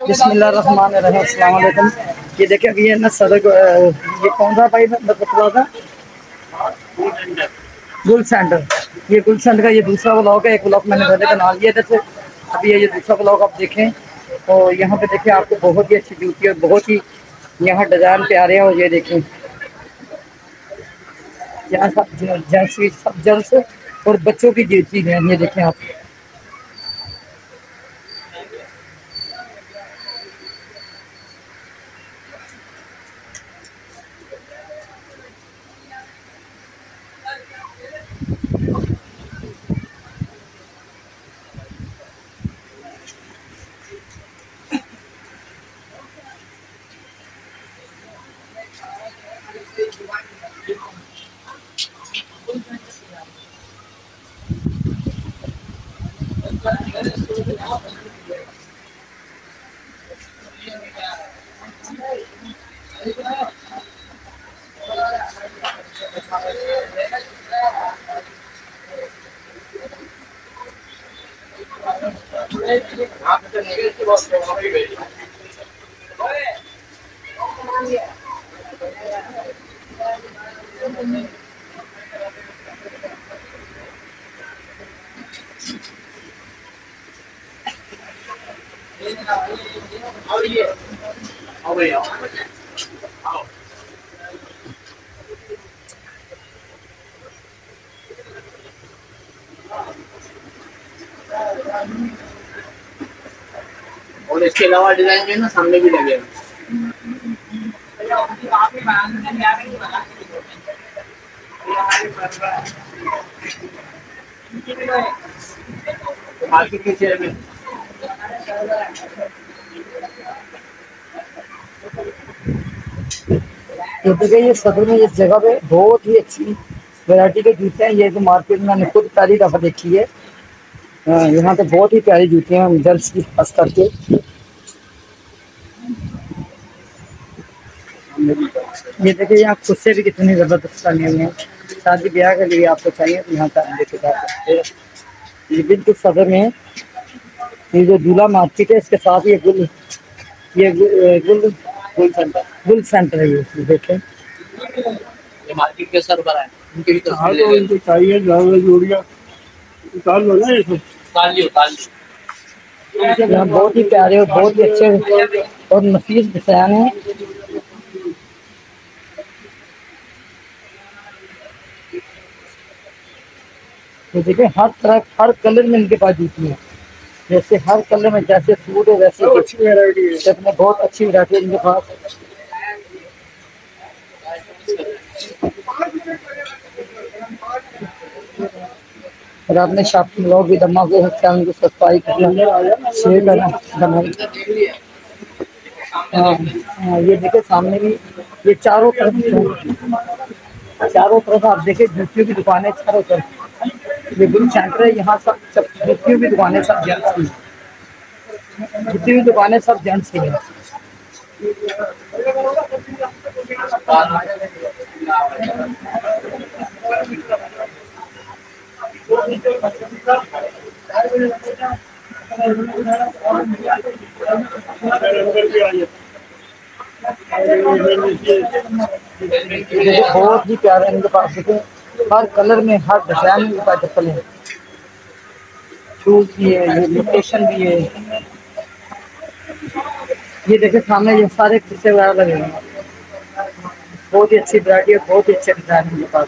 बिस्मिल्लाहिर्रहमानिर्रहीम ये देखिए अभी ना सदर ये कौन सा बतला था? गुल ये गुल का ये दूसरा ब्लॉक है, एक ब्लॉक मैंने पहले बना लिया था अभी ये दूसरा ब्लॉक आप देखें। तो यहाँ पे देखिए आपको बहुत ही अच्छी जूती और बहुत ही यहाँ डिज़ाइन प्यारे हैं, और ये देखें। यहाँ सब जेंट्स सब जेंट्स और बच्चों की है, ये देखें आप। 好耶，好味哦，好。Thank you. और इसके अलावा डिज़ाइन जो है ना सामने भी लगे के तो देखिए ये सदर में इस जगह पे बहुत ही अच्छी वैरायटी के जूते हैं। ये तो मार्केट में मैंने खुद पहली दफ़ा देखी हाँ, यहाँ पे बहुत ही प्यारी जूतियाँ हैं गर्ल्स की खास करके। ये देखिए यहाँ खुद से भी कितनी ज़बरदस्त बनी हुई हैं। शादी ब्याह के लिए आपको चाहिए तो यहाँ पर लेके जा सकते हैं। ये बिल्कुल सदर में है ये जो दूल्हा मार्केट है इसके साथ ये गुल ये गुल गुल सेंटर। गुल सेंटर है ये देखें। ये मार्केट के सर पर है भी हाँ तो इनको चाहिए जोड़ियाँ। निकाल लो ना ये सब। ताल लियो ताल लियो। यहाँ बहुत ही प्यारे और बहुत ही अच्छे और नफीस डिज़ाइन है। तो देखिए हर तरह हर कलर में इनके पास जूती है। जैसे हर कलर में जैसे सूट है वैसे अच्छी वैरायटी है। बहुत अच्छी वैरायटी है इनके पास। और आपने शॉपिंग लोग भी धमाके चैनल को सब्सक्राइब करना शेयर करना बनाई हाँ हाँ, ये देखिए सामने भी ये चारों तरफ़ चारों तरफ़ आप देखिए जूतियों की दुकानें चारों तरफ़। ये गुरु सेंटर है यहाँ सब सब जूतियों की दुकानें सब जेंट्स की जूतियों की दुकानें सब जेंट्स की है अंदर भी आइए ये देखिए बहुत ही प्यारे इनके पास देखें, हर कलर में, हर डिज़ाइन में पास चप्पल है। शूज़ भी है, ये लोकेशन भी है। ये देखें, सामने ये सारे कुर्से वगैरह लगे हुए हैं। बहुत ही अच्छी वरायटी है, बहुत ही अच्छे डिज़ाइन है इनके पास।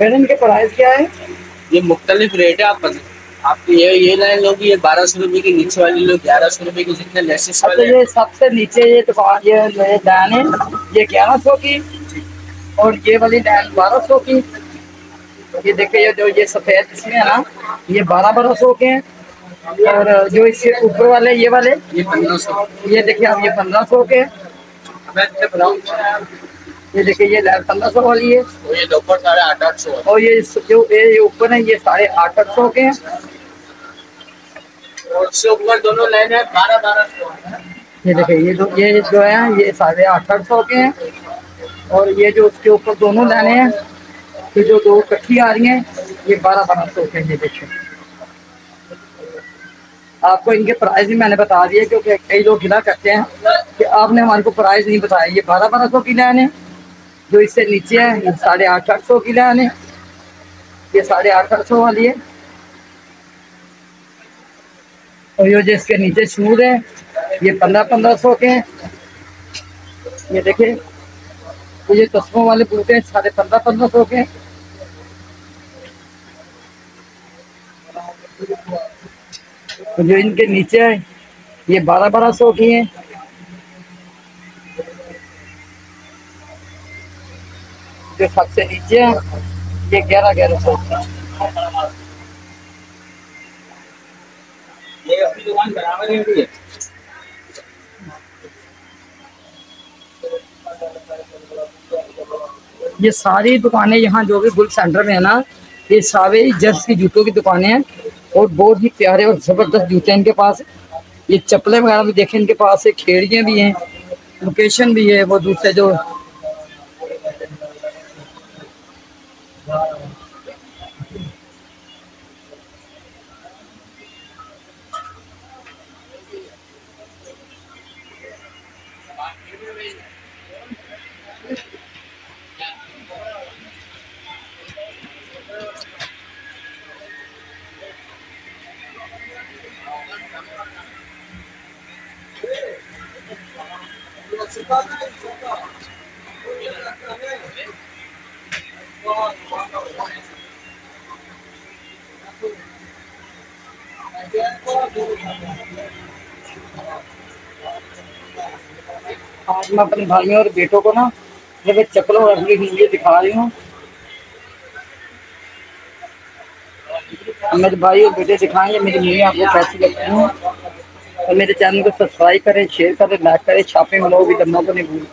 मैडम इनके प्राइस क्या है? ये मुख्तलिफ़ रेट है आप आप ये ये लाइन लोगी ये बारह सौ रुपए की नीचे वाली लोग ग्यारह सौ रुपए की जितने लेसेस अच्छा वाले ये सबसे नीचे ये दुकान ये ये लाइन है ये ग्यारह सौ की और ये वाली लाइन बारह सौ की। ये देखिए ये जो ये सफ़ेद इसमें है ना ये बारह बारह सौ के हैं। और जो इसके ऊपर वाले ये वाले ये पंद्रह सौ। ये देखिए आप ये पंद्रह सौ के ये देखिए ये पंद्रह सौ वाली है। वो ये दोपहर साढ़े आठ आठ सौ और ये जो ये ऊपर है ये साढ़े आठ आठ सौ के हैं। और उससे ऊपर दोनों लाइन है बारह बारह सौ ये देखिए ये जो ये जो है ये साढ़े आठ आठ सौ के हैं। और ये जो उसके ऊपर दोनों लाने हैं ये जो दो इकट्ठी आ रही हैं ये बारह बारह सौ के हैं ये देखिए। आपको इनके प्राइस भी मैंने बता दिए, क्योंकि कई लोग गिला करते हैं कि आपने हमारे को प्राइस नहीं बताया। ये बारह बारह सौ की लाइन है जो इससे नीचे है, ये साढ़े आठ आठ सौ की लाइन है ये साढ़े आठ आठ सौ वाली है। और ये जो इसके नीचे शूज़ है, ये पंद्रह पंद्रह सौ के हैं। ये देखिए तो ये तस्मों वाले बूटे हैं, साढ़े पंद्रह पंद्रह सौ के हैं। तो जो इनके नीचे है ये बारह बारह सौ की है। जो सबसे नीचे है ये ग्यारह ग्यारह सौ की ये अपनी दुकान बराबर है। ये सारी दुकानें यहाँ जो भी बुल सेंटर में है ना ये सारे जर्स की जूतों की दुकानें हैं। और बहुत ही प्यारे और ज़बरदस्त जूते हैं इनके पास ये चप्पलें वगैरह भी देखें, इनके पास है खेड़ियाँ भी हैं लोकेशन भी है, वो दूसरे जो आज मैं अपने भाइयों और बेटों को ना जब चप्पलों और अपनी हिंदी दिखा रही हूँ, मेरे भाई और बेटे दिखाएँगे, मेरी मम्मी आपको कैसी लगती हूँ। और मेरे चैनल को सब्सक्राइब करें शेयर करें लाइक करें, छापे में लोग भी दम्मा को नहीं भूलें।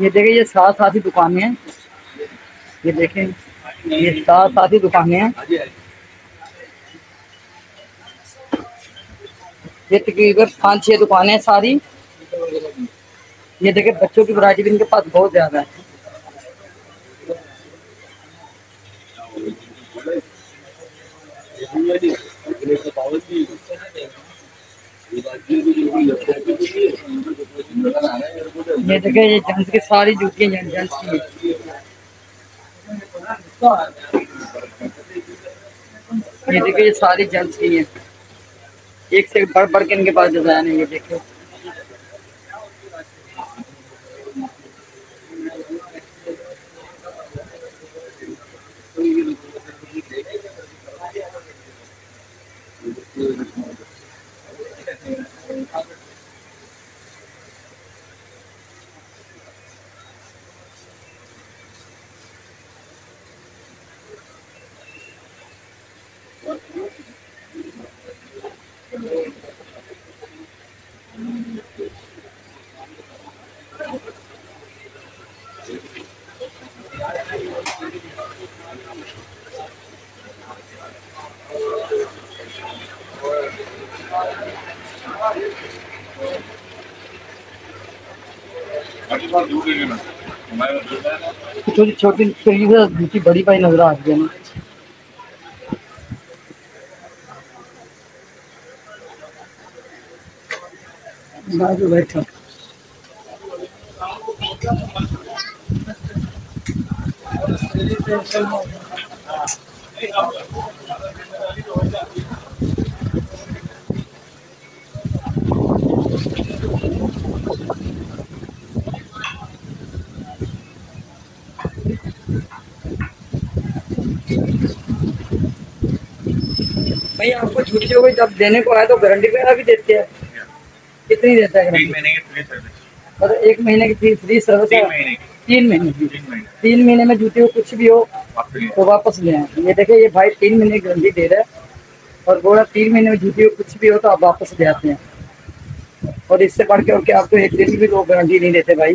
ये देखें ये साथ साथ ही दुकानें हैं। ये देखें, ये साथ साथ ही दुकानें हैं। ये तकरीबन पाँच छः दुकानें हैं सारी। ये देखें बच्चों की वरायटी भी इनके पास बहुत ज़्यादा है। ये देखें, ये जेंट्स की सारी जूतियाँ जेंट्स की। ये देखिए ये सारी जेंट्स की हैं। एक से बढ़ बढ़ के इनके पास डिज़ाइन है, ये देखिए छोटी छोटी तरीके से जूती बड़ी पाई नज़र आ रही है ना। बैठो। भाई आपको छुट्टी हो गई जब देने को आए तो गारंटी वगैरह भी देते हैं। कितनी देता है मतलब एक महीने की फ्री फ्री सर्विस तीन है? महीने की। तीन महीने की। तीन महीने। में जूते को कुछ भी हो तो वापस ले आए। ये देखिए ये भाई तीन महीने की गारंटी दे रहा है। और बोला तीन महीने में जूते को कुछ भी हो तो आप वापस ले आते हैं। और इससे बढ़ के और क्या आपको एक दिन भी लोग गारंटी नहीं देते भाई।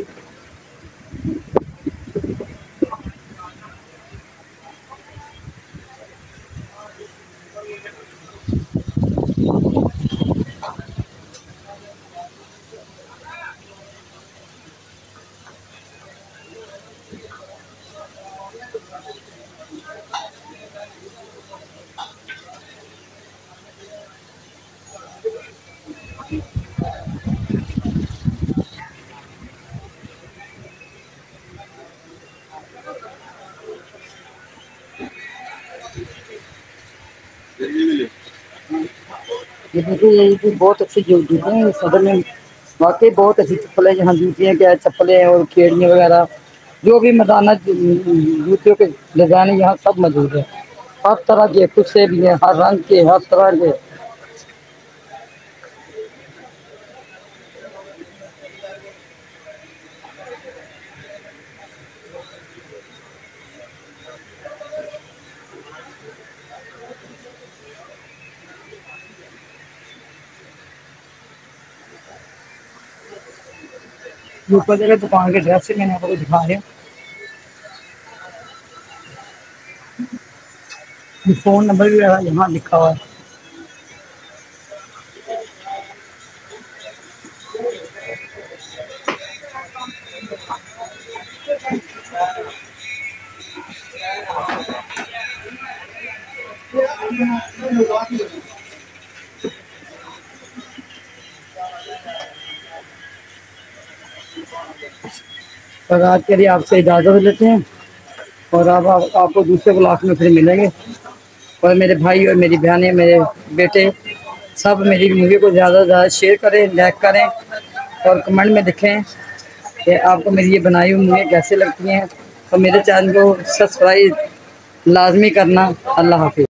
ये देखिए ये भी बहुत अच्छी जूते हैं सदर में वाकई बहुत अच्छी चप्पल है यहाँ जूतियाँ क्या है चप्पलें और खेड़ियाँ वगैरह, जो भी मदाना जूतियों के डिज़ाइन यहाँ सब मौजूद है। हर तरह के कुछ से भी हैं, हर रंग के, हर तरह के। ऊपर जगह दुकान के ड्रेस से मैंने आपको दिखा रहे फ़ोन नंबर भी यहाँ लिखा हुआ है। और आज के लिए आपसे इजाज़त लेते हैं और अब आप, आपको दूसरे ब्लॉक में फिर मिलेंगे। और मेरे भाई और मेरी बहनें मेरे बेटे सब मेरी मूवी को ज़्यादा से ज़्यादा शेयर करें लाइक करें और कमेंट में लिखें कि आपको मेरी ये बनाई हुई मूवी कैसे लगती हैं। और मेरे चैनल को सब्सक्राइब लाजमी करना। अल्लाह हाफिज़।